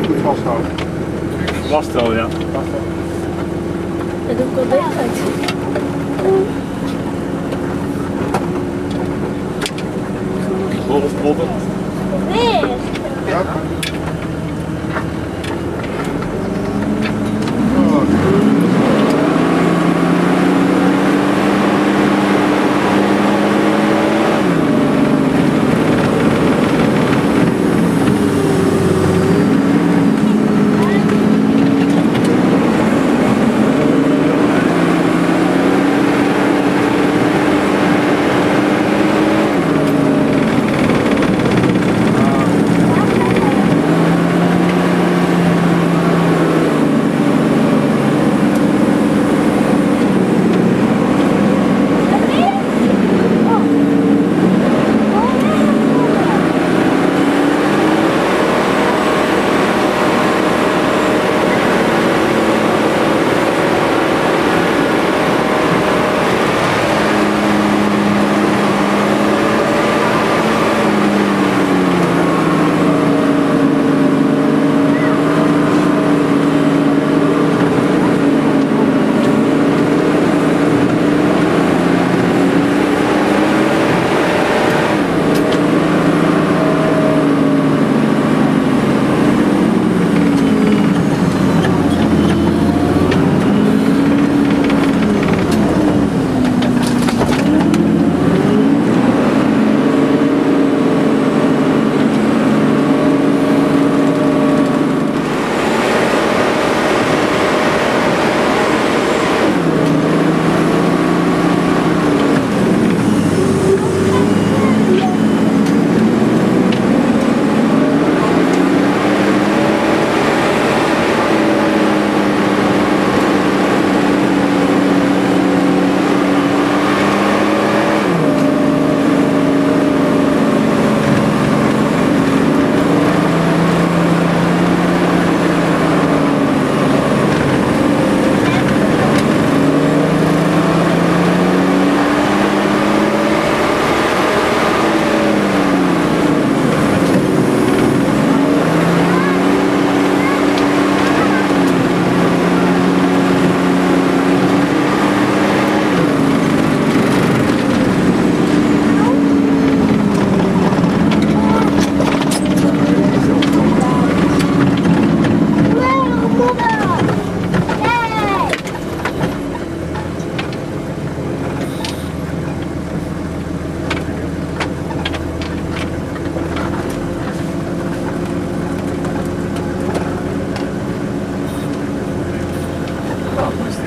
Vast goed vasthouden. Wastel, ja. En Dat doe ik al degelijk. Borrelsplotten? Nee. Ja.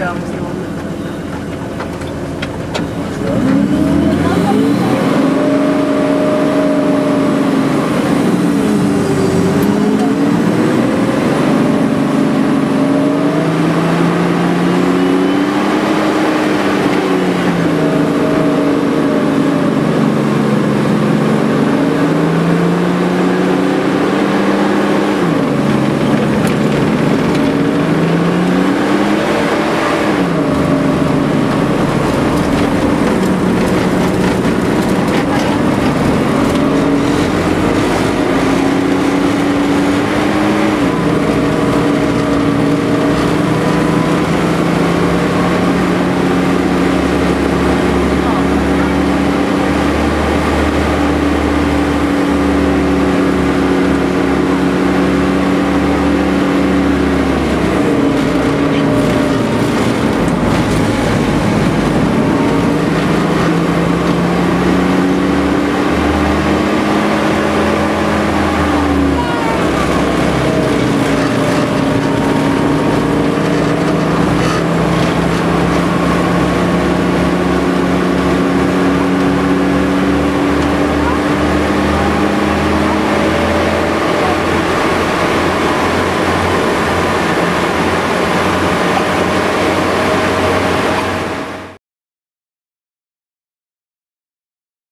films